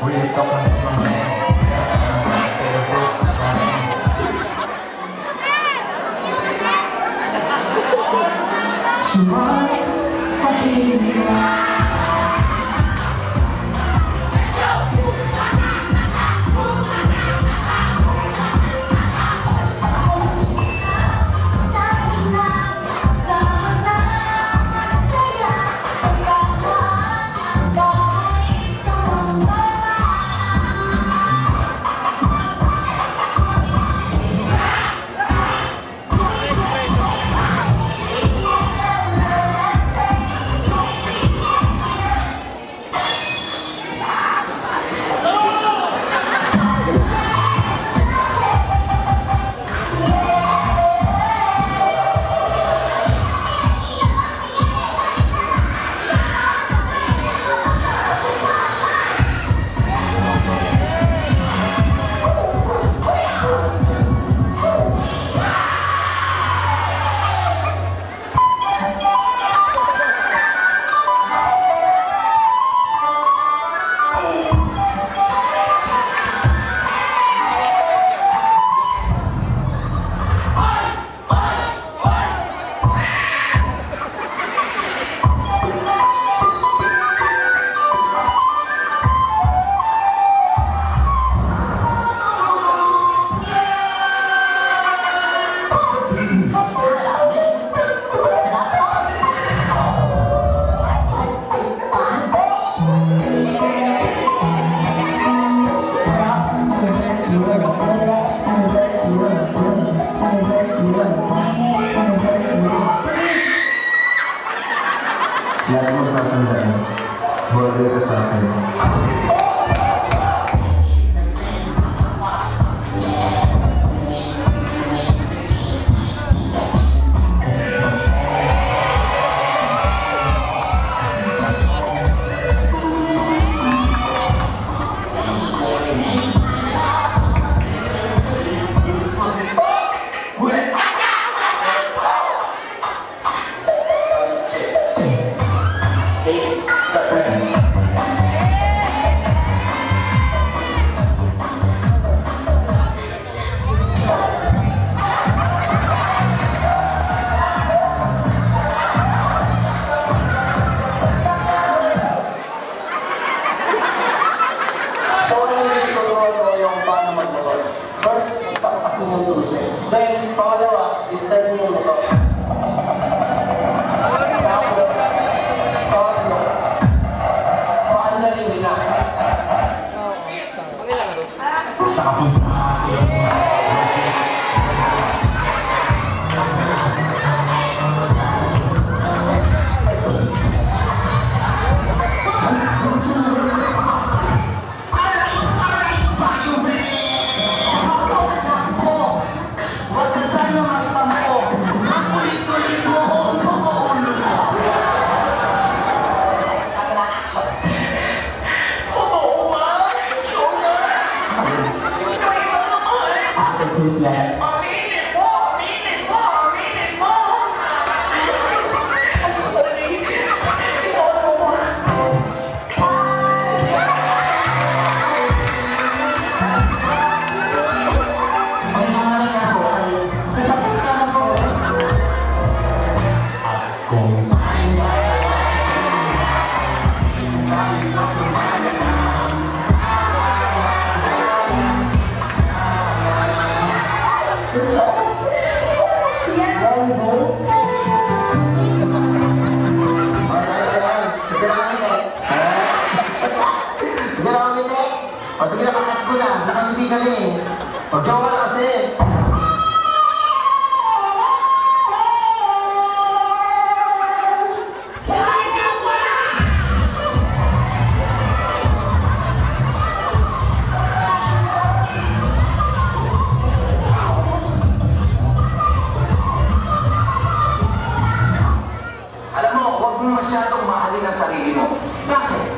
Tonight, I hear you. यात्रियों का संचालन के साथ है O sige na, kakat ko na. Nakangiti ka na. Pag-jowa na kasi. Alam mo, huwag mo masyadong mahalin ang sarili mo. Bakit?